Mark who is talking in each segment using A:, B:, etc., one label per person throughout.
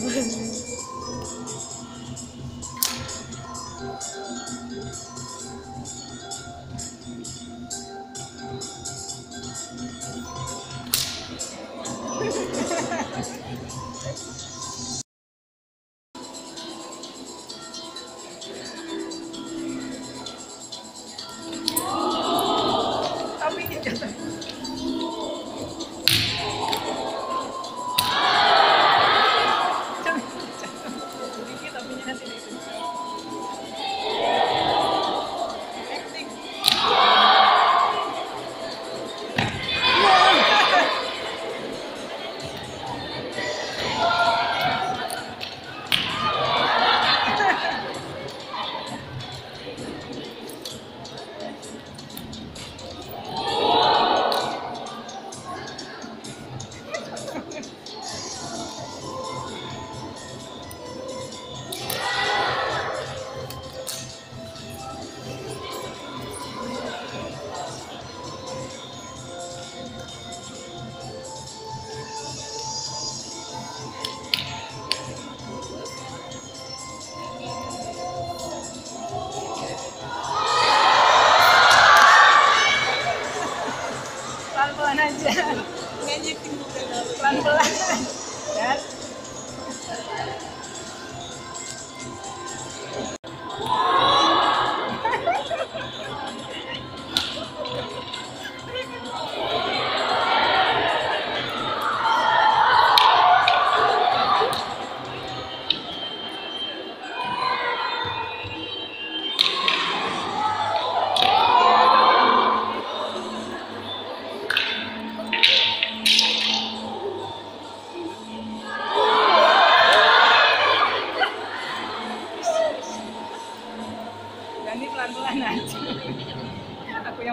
A: Ha ha ha! pelan-pelan.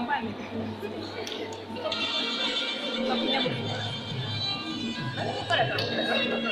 A: 前見て。